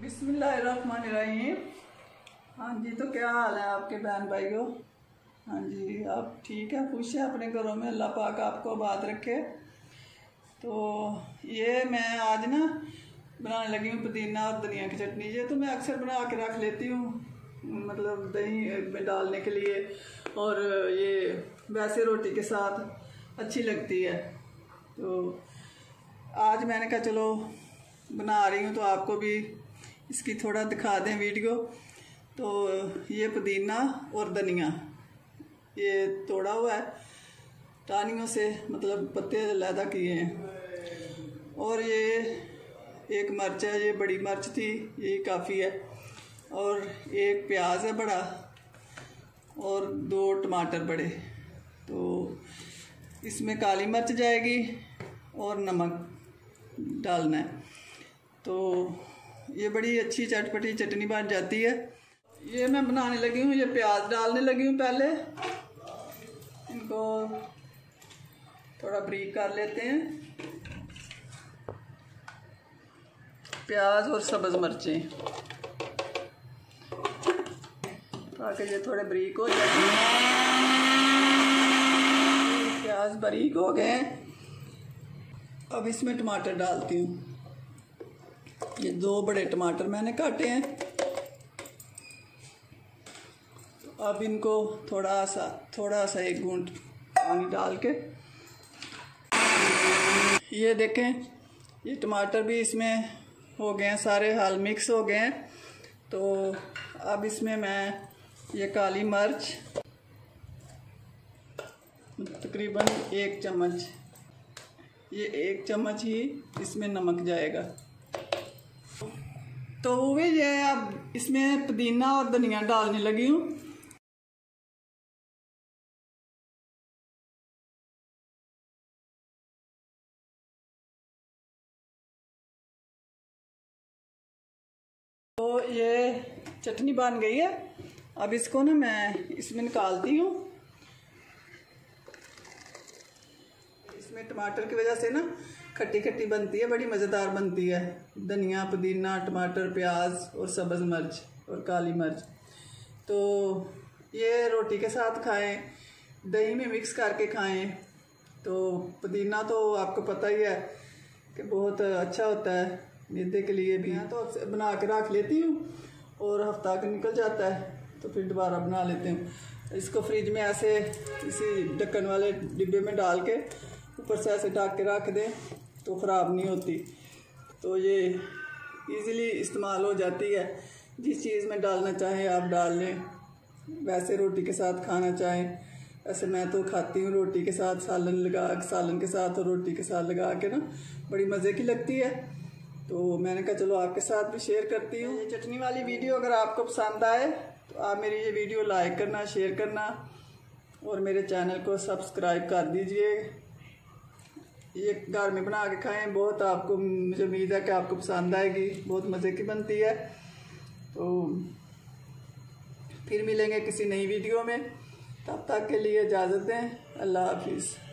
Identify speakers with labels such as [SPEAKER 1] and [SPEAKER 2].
[SPEAKER 1] बिस्मिल्लाहिर्रहमानिर्रहीम। हाँ जी तो क्या हाल है आपके बहन भाइयों? हाँ जी, आप ठीक है? खुश है अपने घरों में, अल्लाह पाक आपको बात रखे। तो ये मैं आज ना बनाने लगी हूँ पुदीना और धनिया की चटनी। ये तो मैं अक्सर बना के रख लेती हूँ मतलब दही में डालने के लिए। और ये वैसे रोटी के साथ अच्छी लगती है। तो आज मैंने कहा, चलो बना रही हूँ तो आपको भी इसकी थोड़ा दिखा दें वीडियो। तो ये पुदीना और धनिया, ये तोड़ा हुआ है। टानियों से मतलब पत्ते लैदा किए हैं। और ये एक मिर्च है, ये बड़ी मिर्च थी, ये काफ़ी है। और एक प्याज है बड़ा, और दो टमाटर बड़े। तो इसमें काली मिर्च जाएगी और नमक डालना है। तो ये बड़ी अच्छी चटपटी चटनी बन जाती है। ये मैं बनाने लगी हूँ, ये प्याज डालने लगी हूँ पहले। इनको थोड़ा ब्रीक कर लेते हैं। प्याज और सब्ज़ मिर्चें। ताकि ये थोड़े ब्रीक हो जाए। प्याज बारीक हो गए अब इसमें टमाटर डालती हूँ। ये दो बड़े टमाटर मैंने काटे हैं। तो अब इनको थोड़ा सा थोड़ा सा एक घूंट पानी डाल के। ये देखें, ये टमाटर भी इसमें हो गए हैं, सारे हाल मिक्स हो गए हैं। तो अब इसमें मैं ये काली मिर्च, तकरीबन एक चम्मच, ये एक चम्मच ही इसमें नमक जाएगा। तो वो ये अब इसमें पुदीना और धनिया डालने लगी हूँ। तो ये चटनी बन गई है। अब इसको ना मैं इसमें निकालती हूँ। इसमें टमाटर की वजह से ना खट्टी खट्टी बनती है, बड़ी मज़ेदार बनती है। धनिया, पुदीना, टमाटर, प्याज और सब्ज़ मिर्च और काली मिर्च। तो ये रोटी के साथ खाएँ, दही में मिक्स करके खाएँ। तो पुदीना तो आपको पता ही है कि बहुत अच्छा होता है, मैदे के लिए भी। मैं तो बना के रख लेती हूँ और हफ़्ता का निकल जाता है तो फिर दोबारा बना लेते हैं। इसको फ्रिज में ऐसे इसी ढक्कन वाले डिब्बे में डाल के ऊपर से ऐसे ढक के रख दें। तो ख़राब नहीं होती। तो ये इजीली इस्तेमाल हो जाती है। जिस चीज़ में डालना चाहें, आप डाल लें। वैसे रोटी के साथ खाना चाहें। ऐसे मैं तो खाती हूँ रोटी के साथ, सालन लगा, सालन के साथ और रोटी के साथ लगा के ना, बड़ी मज़े की लगती है। तो मैंने कहा, चलो आपके साथ भी शेयर करती हूँ। ये चटनी वाली वीडियो अगर आपको पसंद आए तो आप मेरी ये वीडियो लाइक करना शेयर करना और मेरे चैनल को सब्सक्राइब कर दीजिए। ये घर में बना के खाएँ। बहुत आपको, मुझे उम्मीद है कि आपको पसंद आएगी। बहुत मज़े की बनती है। तो फिर मिलेंगे किसी नई वीडियो में। तब तक के लिए इजाज़त दें। अल्लाह हाफिज़।